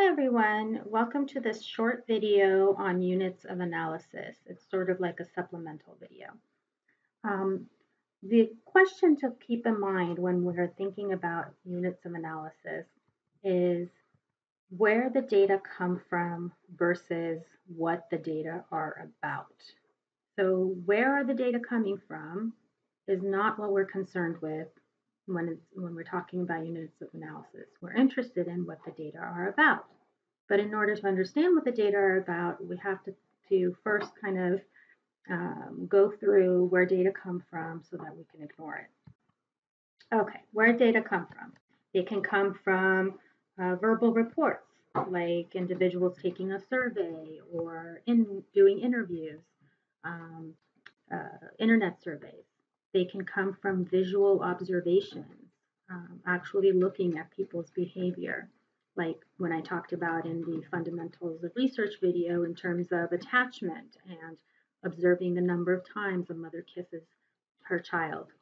Hi everyone, welcome to this short video on units of analysis. It's sort of like a supplemental video. Um, the question to keep in mind when we're thinking about units of analysis is where the data come from versus what the data are about. So where are the data coming from is not what we're concerned with when, when we're talking about units of analysis. We're interested in what the data are about. But in order to understand what the data are about, we have to, to first kind of um, go through where data come from so that we can ignore it. Okay, where data come from? It can come from uh, verbal reports, like individuals taking a survey or in doing interviews, um, uh, internet surveys. They can come from visual observations, um, actually looking at people's behavior, like when I talked about in the fundamentals of research video in terms of attachment and observing the number of times a mother kisses her child.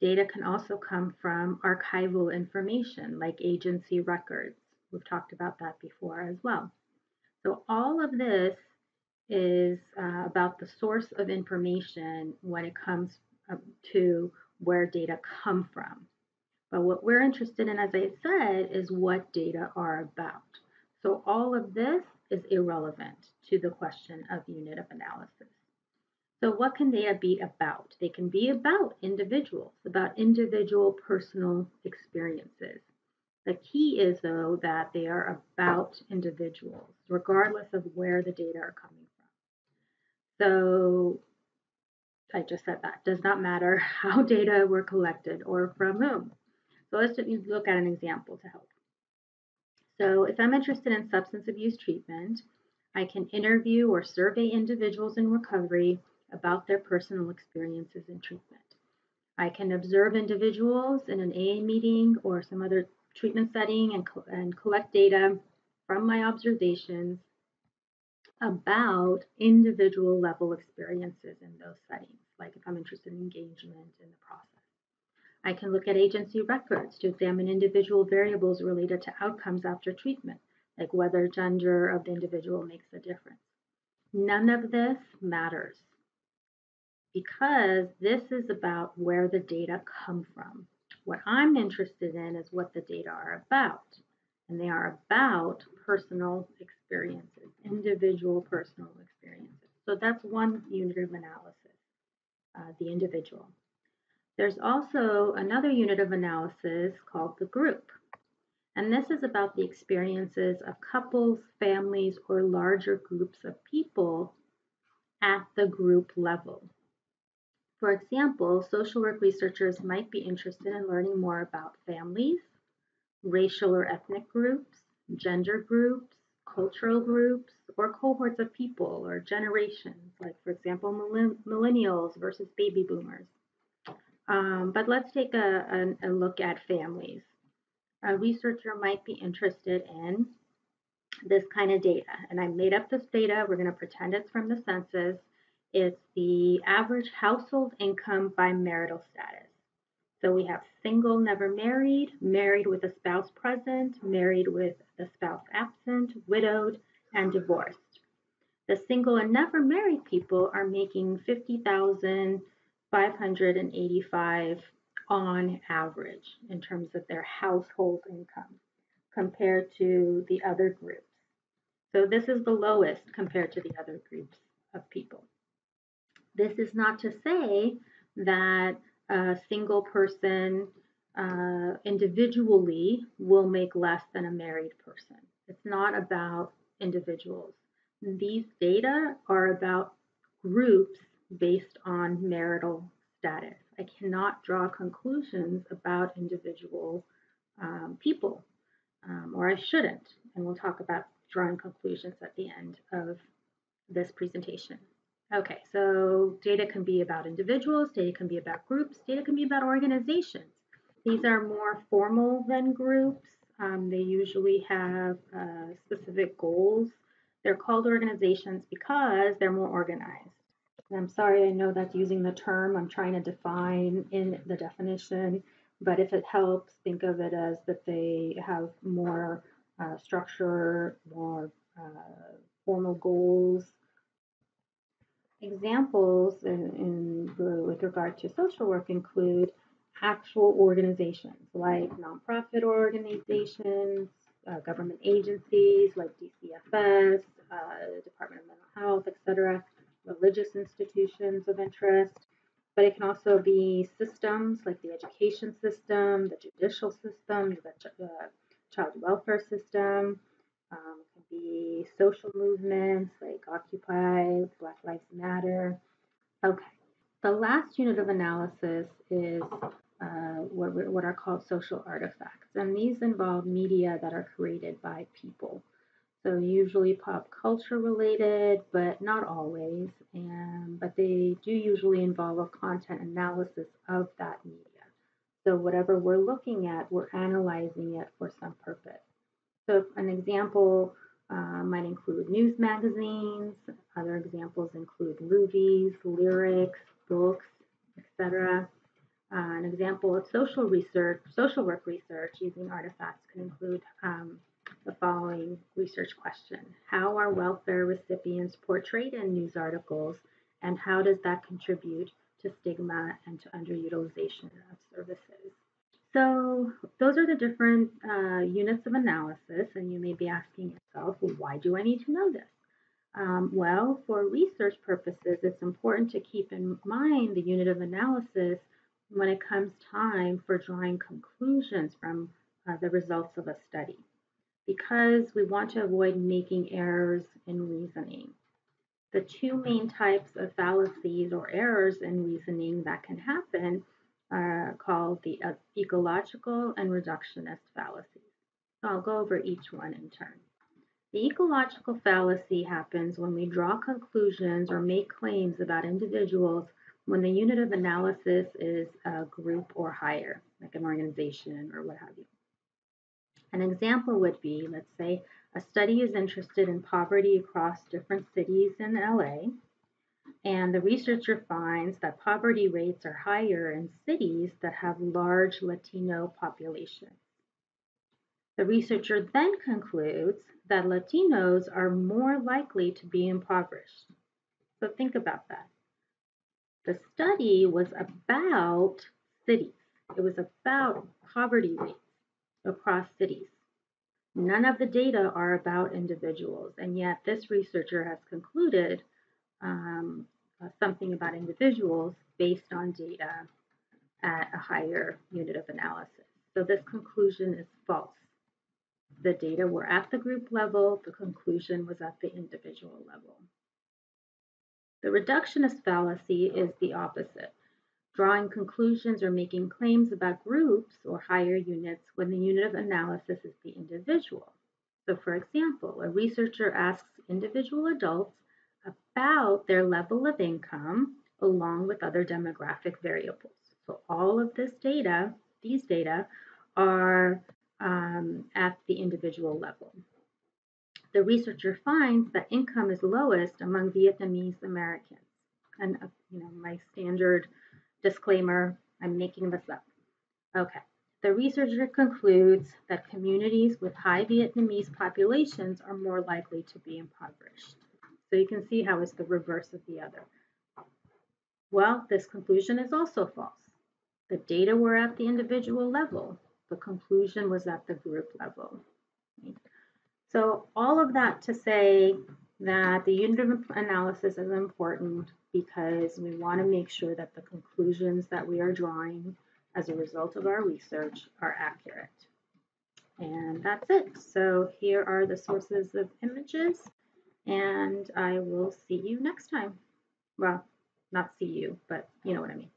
Data can also come from archival information like agency records. We've talked about that before as well. So all of this is uh, about the source of information when it comes to where data come from. But what we're interested in, as I said, is what data are about. So all of this is irrelevant to the question of unit of analysis. So what can data be about? They can be about individuals, about individual personal experiences. The key is, though, that they are about individuals, regardless of where the data are coming from. So I just said that. Does not matter how data were collected or from whom. So let's look at an example to help. So if I'm interested in substance abuse treatment, I can interview or survey individuals in recovery about their personal experiences in treatment. I can observe individuals in an AA meeting or some other treatment setting and, co and collect data from my observations about individual level experiences in those settings, like if I'm interested in engagement in the process. I can look at agency records to examine individual variables related to outcomes after treatment, like whether gender of the individual makes a difference. None of this matters because this is about where the data come from. What I'm interested in is what the data are about, and they are about personal experiences, individual personal experiences. So that's one unit of analysis, uh, the individual. There's also another unit of analysis called the group. And this is about the experiences of couples, families, or larger groups of people at the group level. For example, social work researchers might be interested in learning more about families, racial or ethnic groups, gender groups, cultural groups, or cohorts of people or generations, like, for example, millennials versus baby boomers. Um, but let's take a, a, a look at families. A researcher might be interested in this kind of data. And I made up this data. We're going to pretend it's from the census. It's the average household income by marital status. So we have single, never married, married with a spouse present, married with a spouse absent, widowed, and divorced. The single and never married people are making 50,000 585 on average in terms of their household income compared to the other groups. So this is the lowest compared to the other groups of people. This is not to say that a single person uh, individually will make less than a married person. It's not about individuals. These data are about groups based on marital status. I cannot draw conclusions about individual um, people, um, or I shouldn't. And we'll talk about drawing conclusions at the end of this presentation. Okay, so data can be about individuals, data can be about groups, data can be about organizations. These are more formal than groups. Um, they usually have uh, specific goals. They're called organizations because they're more organized. And I'm sorry, I know that's using the term I'm trying to define in the definition, but if it helps, think of it as that they have more uh, structure, more uh, formal goals. Examples in, in, with regard to social work include actual organizations like nonprofit organizations, uh, government agencies like DCFS, uh, Department of Mental Health, etc., religious institutions of interest, but it can also be systems like the education system, the judicial system, the uh, child welfare system. Um, can be social movements like Occupy, Black Lives Matter. Okay, the last unit of analysis is uh, what, what are called social artifacts, and these involve media that are created by people. So usually pop culture related, but not always. And but they do usually involve a content analysis of that media. So whatever we're looking at, we're analyzing it for some purpose. So an example uh, might include news magazines. Other examples include movies, lyrics, books, etc. Uh, an example of social research, social work research using artifacts can include um, the following research question. How are welfare recipients portrayed in news articles and how does that contribute to stigma and to underutilization of services? So those are the different uh, units of analysis and you may be asking yourself, well, why do I need to know this? Um, well, for research purposes, it's important to keep in mind the unit of analysis when it comes time for drawing conclusions from uh, the results of a study because we want to avoid making errors in reasoning. The two main types of fallacies or errors in reasoning that can happen are called the uh, ecological and reductionist fallacies. So I'll go over each one in turn. The ecological fallacy happens when we draw conclusions or make claims about individuals when the unit of analysis is a group or higher, like an organization or what have you. An example would be, let's say, a study is interested in poverty across different cities in LA, and the researcher finds that poverty rates are higher in cities that have large Latino populations. The researcher then concludes that Latinos are more likely to be impoverished. So think about that. The study was about cities. It was about poverty rates across cities. None of the data are about individuals, and yet this researcher has concluded um, uh, something about individuals based on data at a higher unit of analysis. So this conclusion is false. The data were at the group level, the conclusion was at the individual level. The reductionist fallacy is the opposite drawing conclusions or making claims about groups or higher units when the unit of analysis is the individual. So, for example, a researcher asks individual adults about their level of income along with other demographic variables. So, all of this data, these data, are um, at the individual level. The researcher finds that income is lowest among Vietnamese Americans. And, uh, you know, my standard Disclaimer, I'm making this up. Okay. The researcher concludes that communities with high Vietnamese populations are more likely to be impoverished. So you can see how it's the reverse of the other. Well, this conclusion is also false. The data were at the individual level. The conclusion was at the group level. So all of that to say that the unit of analysis is important because we want to make sure that the conclusions that we are drawing as a result of our research are accurate. And that's it. So here are the sources of images, and I will see you next time. Well, not see you, but you know what I mean.